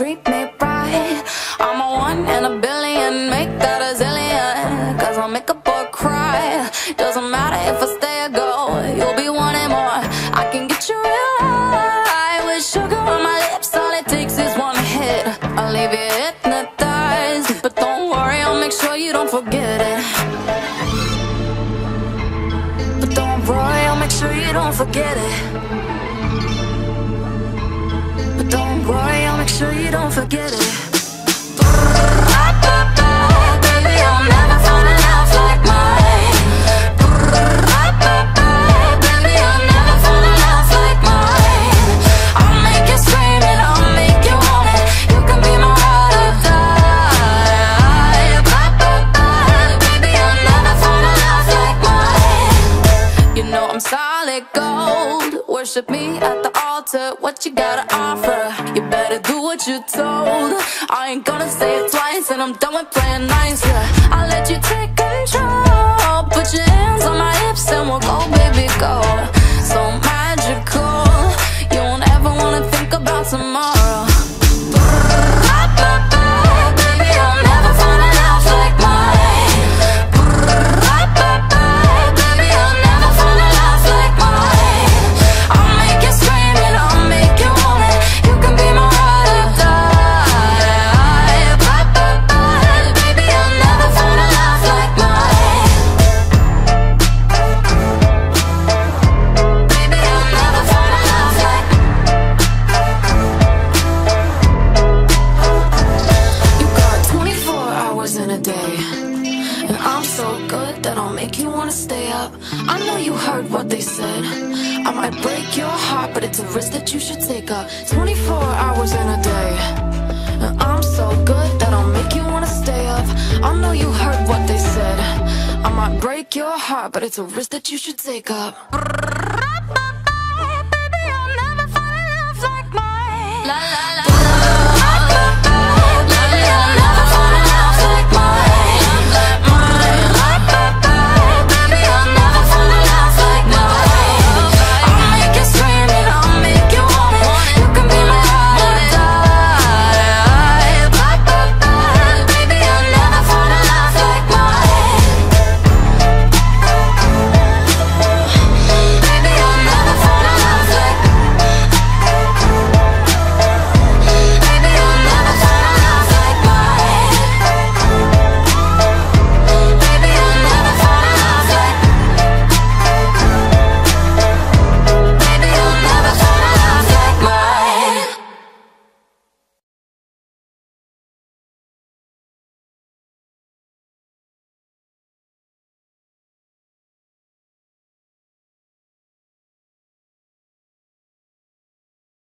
treat me right. I'm a one in a billion, make that a zillion. Cause I'll make a boy cry. Doesn't matter if I stay or go, you'll be wanting more. I can get you real high with sugar on my lips. All it takes is one hit. I'll leave you hypnotized. But don't worry, I'll make sure you don't forget it. But don't worry, I'll make sure you don't forget it. But don't worry, sure you don't forget it. Baby, I'll never find a love like mine. Baby, I'll never find a love like mine. I'll make you scream and I'll make you want it. You can be my ride or die. Baby, I'll never find a love like mine. You know I'm solid gold. Worship me at the altar. What you gotta offer? You better do what you're told. I ain't gonna say it twice, and I'm done with playing nice. Yeah, I'll let you take control. Put your hands on my hips and we'll go, baby, go. Wanna stay up. I know you heard what they said. I might break your heart, but it's a risk that you should take up. 24 hours in a day. And I'm so good that I'll make you wanna stay up. I know you heard what they said. I might break your heart, but it's a risk that you should take up.